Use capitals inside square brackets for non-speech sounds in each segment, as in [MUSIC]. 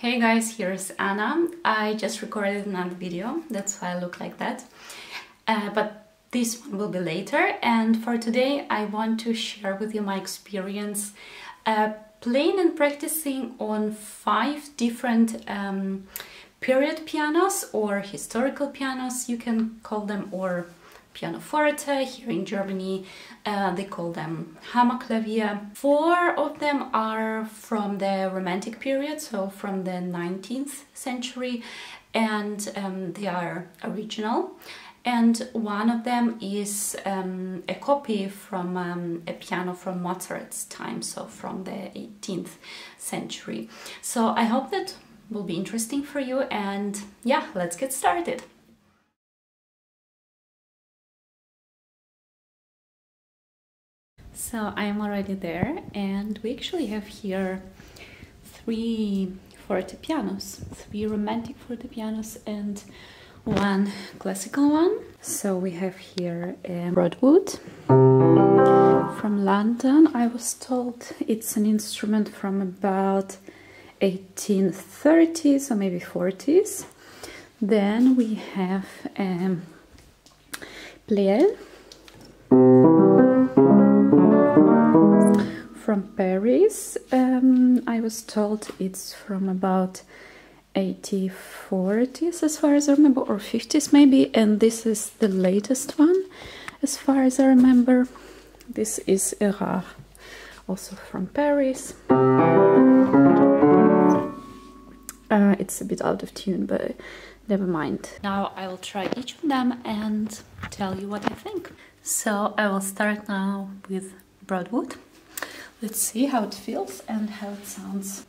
Hey guys, here's Anna. I just recorded another video, that's why I look like that. Uh, but this one will be later and for today I want to share with you my experience uh, playing and practicing on five different um, period pianos or historical pianos you can call them or piano forte here in Germany uh, they call them Hammerklavier. Four of them are from the Romantic period so from the 19th century and um, they are original and one of them is um, a copy from um, a piano from Mozart's time, so from the 18th century. So I hope that will be interesting for you and yeah, let's get started. So I'm already there and we actually have here three forte pianos, three romantic forte pianos and one classical one. So we have here a Broadwood from London. I was told it's an instrument from about 1830s or maybe 40s. Then we have um, Pleyel from Paris. Um, I was told it's from about 8040s as far as I remember or 50s maybe and this is the latest one as far as I remember. This is Erard also from Paris. Uh, it's a bit out of tune but never mind. Now I will try each of them and tell you what I think. So I will start now with Broadwood let's see how it feels and how it sounds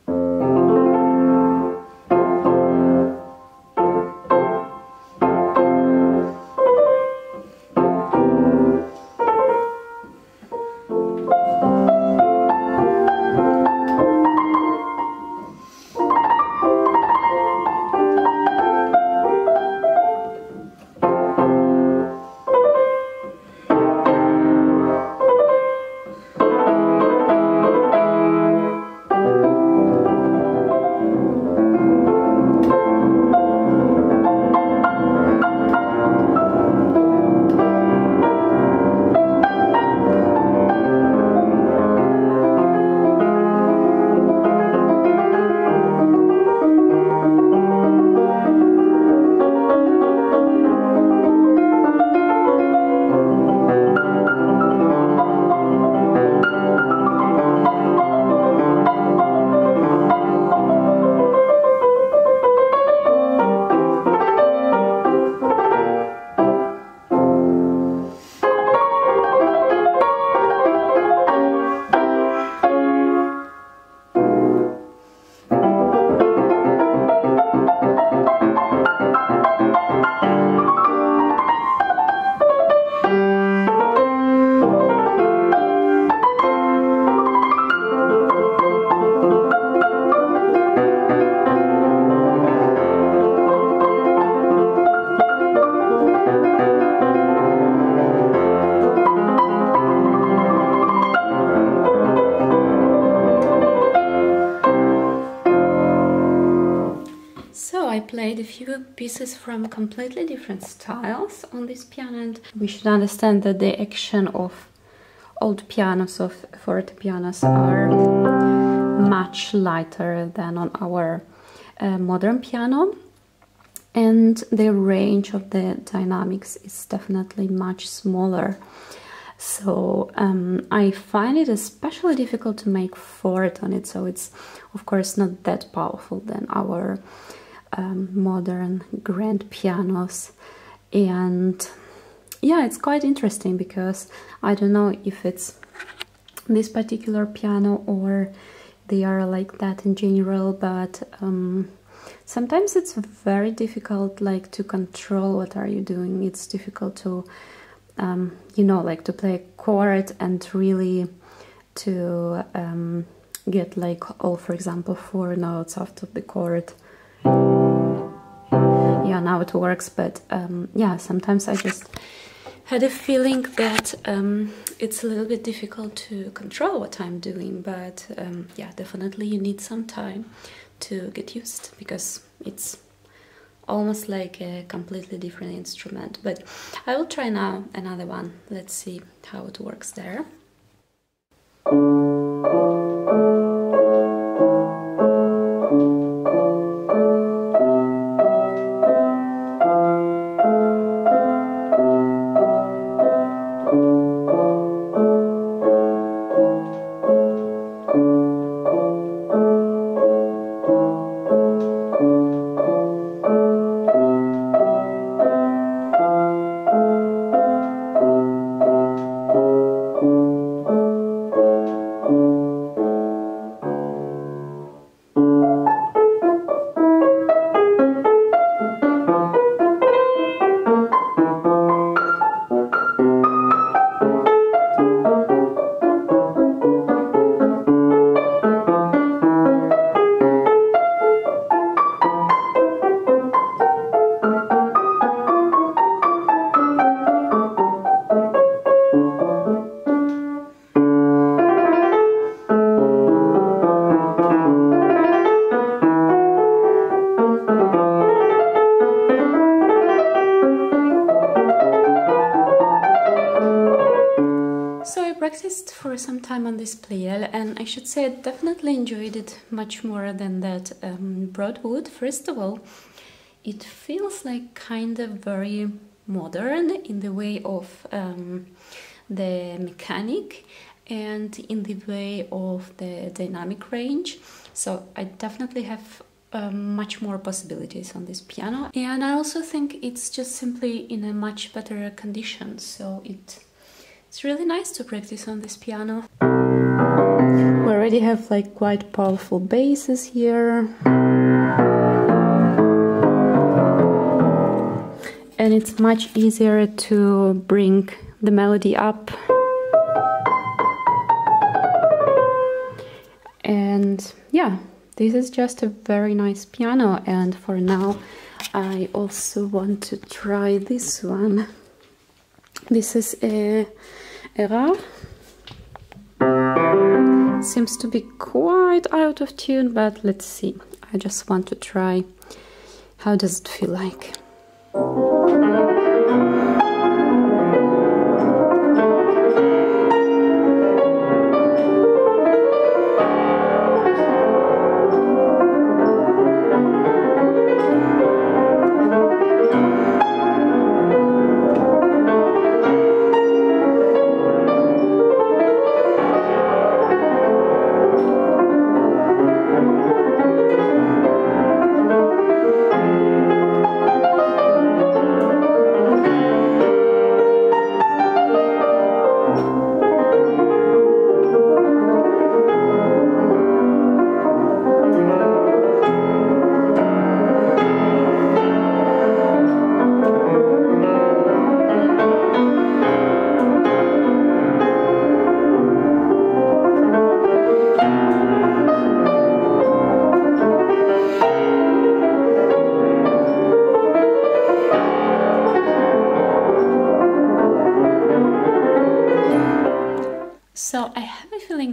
a few pieces from completely different styles on this piano and we should understand that the action of old pianos of forte pianos are much lighter than on our uh, modern piano. And the range of the dynamics is definitely much smaller. So um, I find it especially difficult to make forte on it so it's of course not that powerful than our um, modern grand pianos. And yeah it's quite interesting because I don't know if it's this particular piano or they are like that in general but um, sometimes it's very difficult like to control what are you doing. It's difficult to um, you know like to play a chord and really to um, get like all for example four notes after the chord yeah now it works but um, yeah sometimes I just had a feeling that um, it's a little bit difficult to control what I'm doing but um, yeah definitely you need some time to get used because it's almost like a completely different instrument. But I will try now another one. Let's see how it works there on this Pleyel and I should say I definitely enjoyed it much more than that um, Broadwood. First of all, it feels like kind of very modern in the way of um, the mechanic and in the way of the dynamic range. So I definitely have um, much more possibilities on this piano and I also think it's just simply in a much better condition so it it's really nice to practice on this piano. We already have like quite powerful basses here. And it's much easier to bring the melody up. And yeah, this is just a very nice piano and for now I also want to try this one. This is a Erard. Seems to be quite out of tune, but let's see. I just want to try. How does it feel like?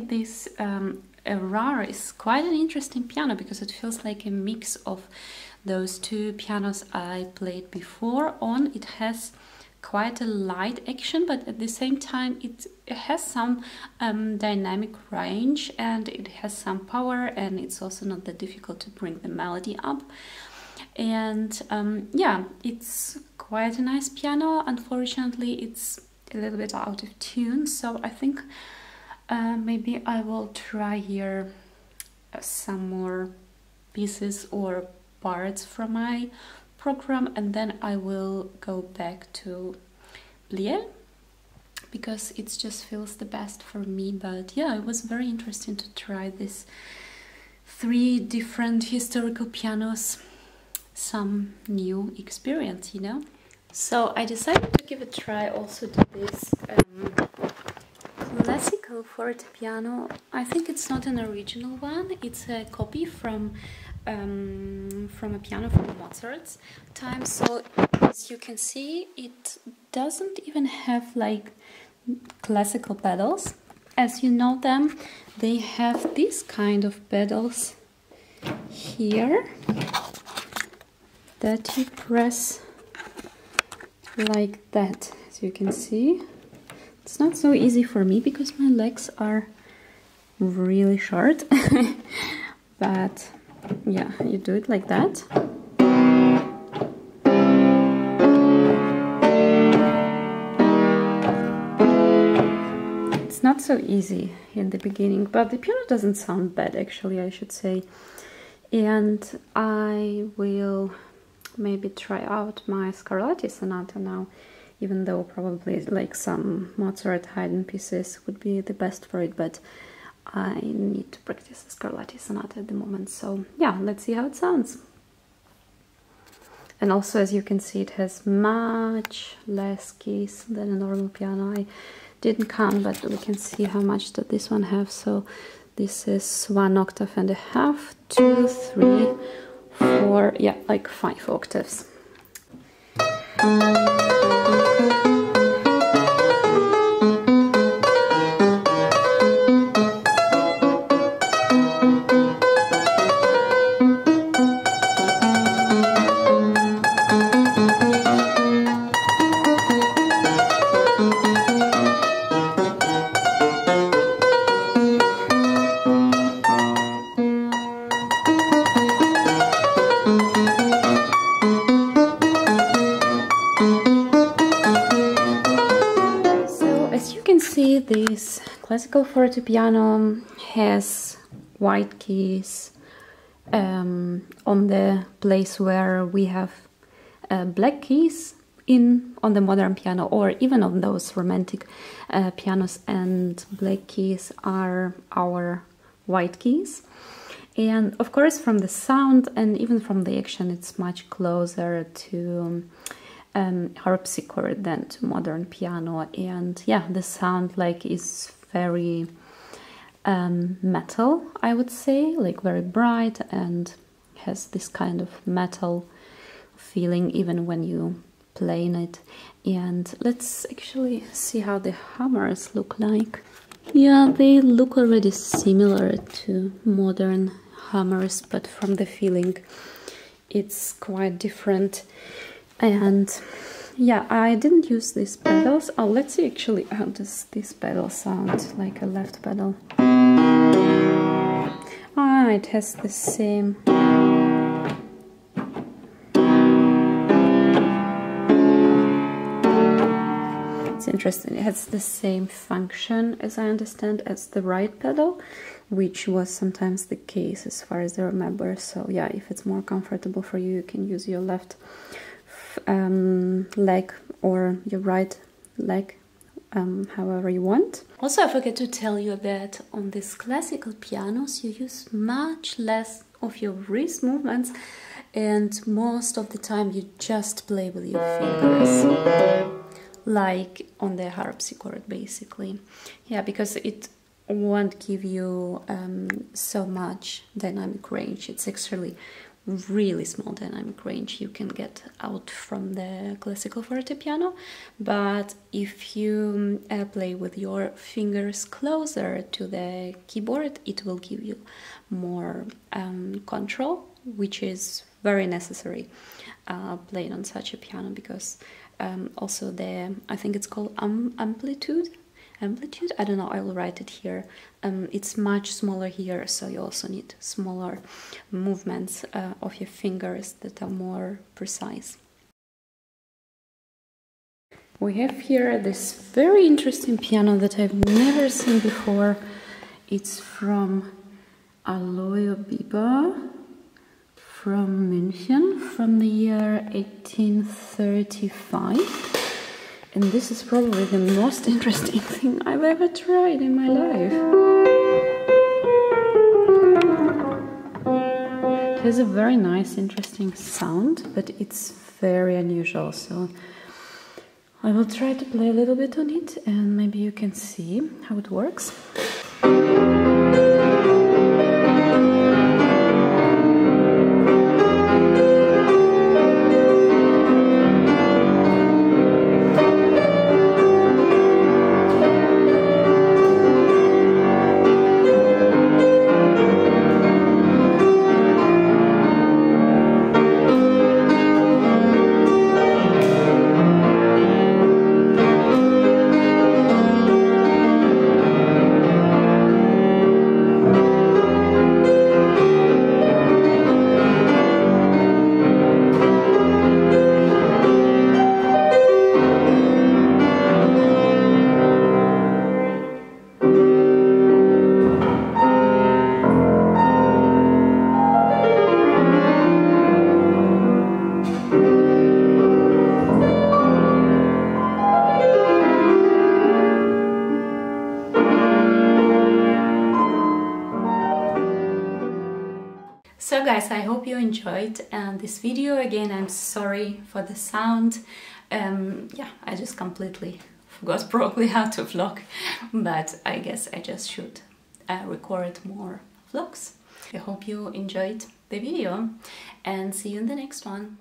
This um, Erard is quite an interesting piano because it feels like a mix of those two pianos I played before on. It has quite a light action but at the same time it, it has some um, dynamic range and it has some power and it's also not that difficult to bring the melody up and um, yeah it's quite a nice piano unfortunately it's a little bit out of tune so I think uh, maybe I will try here uh, some more pieces or parts from my program and then I will go back to Pleyel because it just feels the best for me. But yeah it was very interesting to try this three different historical pianos some new experience you know? So I decided to give a try also to this um, classical fortepiano. I think it's not an original one. It's a copy from um, from a piano from Mozart's time. So as you can see, it doesn't even have like classical pedals. As you know them, they have this kind of pedals here that you press like that as you can see it's not so easy for me because my legs are really short. [LAUGHS] But yeah you do it like that. It's not so easy in the beginning but the piano doesn't sound bad actually I should say. And I will maybe try out my Scarlatti Sonata now even though probably like some Mozart Haydn pieces would be the best for it but I need to practice Scarlatti Sonata at the moment. So yeah let's see how it sounds. And also as you can see it has much less keys than a normal piano. I didn't count but we can see how much that this one have. So this is one octave and a half two three four yeah like five octaves this classical fortepiano has white keys um, on the place where we have uh, black keys in on the modern piano or even on those romantic uh, pianos and black keys are our white keys. And of course from the sound and even from the action it's much closer to um, harpsichord than to modern piano and yeah the sound like is very um, metal I would say like very bright and has this kind of metal feeling even when you play in it. And let's actually see how the hammers look like. Yeah they look already similar to modern hammers but from the feeling it's quite different and yeah I didn't use these pedals. Oh let's see actually how does this pedal sound like a left pedal. Ah it has the same. It's interesting. It has the same function as I understand as the right pedal which was sometimes the case as far as I remember. So yeah if it's more comfortable for you you can use your left um, leg or your right leg um, however you want. Also, I forget to tell you that on these classical pianos you use much less of your wrist movements and most of the time you just play with your fingers. Like on the harpsichord basically. Yeah because it won't give you um, so much dynamic range. It's actually really small dynamic range you can get out from the classical fortepiano but if you uh, play with your fingers closer to the keyboard it will give you more um, control which is very necessary uh, playing on such a piano because um, also the I think it's called um, amplitude amplitude? I don't know I will write it here. Um, it's much smaller here so you also need smaller movements uh, of your fingers that are more precise. We have here this very interesting piano that I've never seen before. It's from Aloyo Biber from München from the year 1835 and this is probably the most [LAUGHS] interesting thing I've ever tried in my life. It has a very nice, interesting sound, but it's very unusual. So I will try to play a little bit on it and maybe you can see how it works. Yes, I hope you enjoyed uh, this video. Again, I'm sorry for the sound. Um, yeah, I just completely [LAUGHS] forgot probably how to vlog, but I guess I just should uh, record more vlogs. I hope you enjoyed the video and see you in the next one.